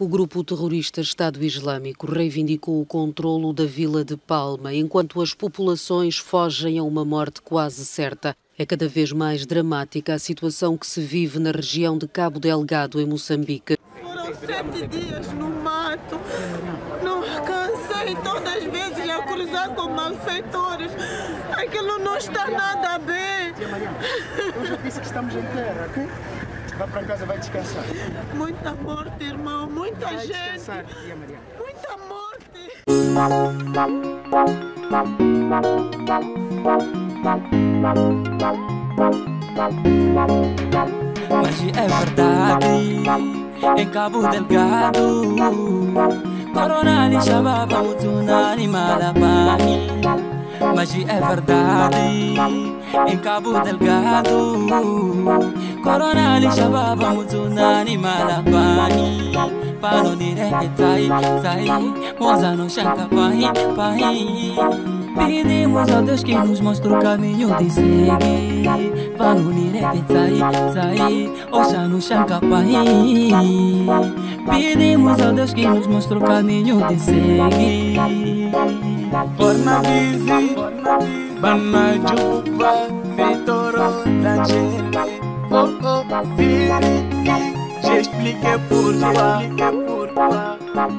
O grupo terrorista Estado Islâmico reivindicou o controlo da vila de Palma, enquanto as populações fogem a uma morte quase certa. É cada vez mais dramática a situação que se vive na região de Cabo Delgado, em Moçambique. Foram sete dias no mato. Não cansei todas as vezes a cruzar com malfeitores. Aquilo não está nada bem. Tia Maria, eu já disse que estamos em terra, ok? Vá para casa, vai descansar. Muita morte, irmão. Muita Vai gente. descansar, tia Maria. Muita morte. Mas é verdade, em Cabo Delgado Corona lhe chamava muito na Malabani Mas é verdade, em Cabo Delgado Corona lhe chamava muito na Malabani Pano nireke sai, sai Moza no chanca pai, pai Pedimos a Deus que nos mostre o caminho de seguir. Pano nireke sai, sai Oxa no chanca pai Pedimos a Deus que nos mostre o caminho de seguir Forma bizi, bana juba, fetoro la chérie. Oh oh, fini, eh, j'expliquais pour toi.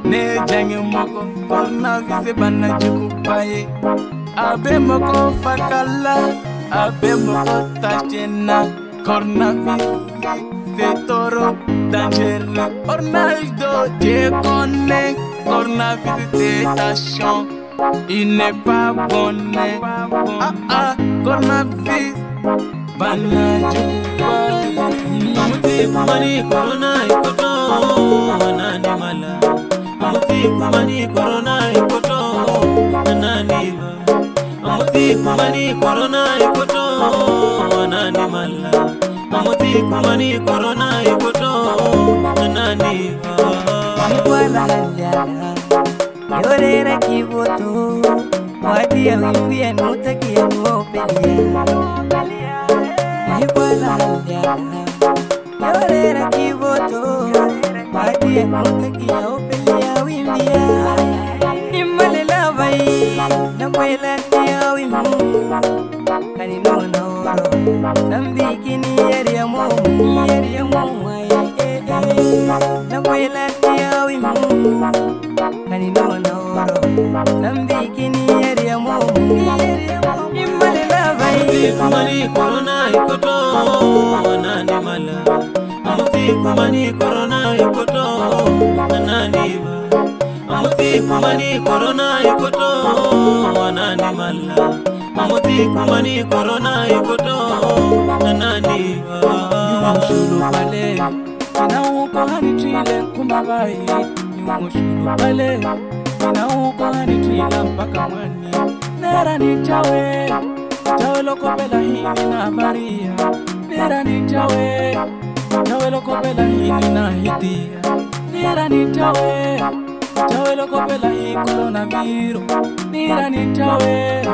Ne jange moko, forma bizi bana juba ye. Eh. Abe moko fakala, abe moko tachena. Corna vitoro fetoro dangereux. Ronaldo, je connais. Corna visite ta. Il n'est pas bonnet. Ah ah, comme ma fille. Banana. Mamuti kumani corona ikoto anani mala. Mamuti kumani corona ikoto anani mala. Mamuti kumani corona ikoto anani mala. Mamuti kumani corona ikoto anani mala. Mamuti kumani corona ikoto anani mala. yorera kibutu watia wimbie nutakie muobelia maikwalaia yorera kibutu watie nutakie obelia wimbia imalelabai namwelatia wimu kaninonaoro nambikini yeriamomu yeriamomwai eh, eh. namwelatia kumani twile. Ni shulu pale, na huko anitwila mpaka mwani. Nera ni chawe chawe lokopela hili na maria. Nera ni chawe chawe lokopela hili na hitia. Nera ni chawe chawe lokopela hii koronaviro nera ni chawe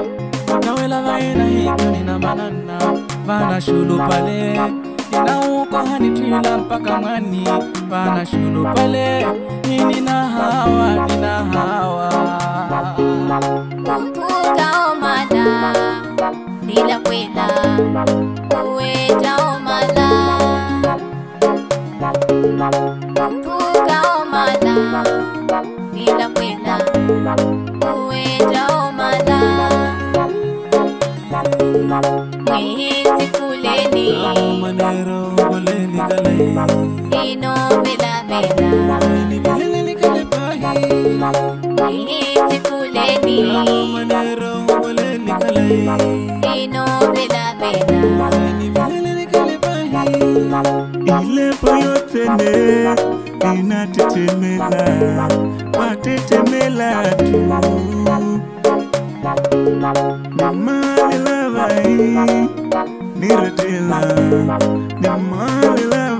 chawe la vaina hikani na manana. Vana shulu pale ina huko hani nina mpaka mwani pana shulu pale nina hawa nina hawa. Mpuka omana nila kwela uweta Ilepo yote ne inatetemela, watetemela tu. Nimalila vai, niretela,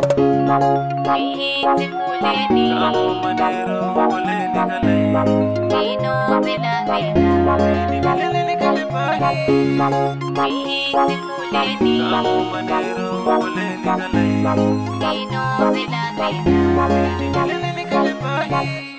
Ramon Manero, Ole Nikale, Dino Vila Vila, Nikale Nikale Pahi, Ihiti Muleni, Ramon Manero, Ole Nikale, Dino Vila Vila, Nikale Nikale Pahi.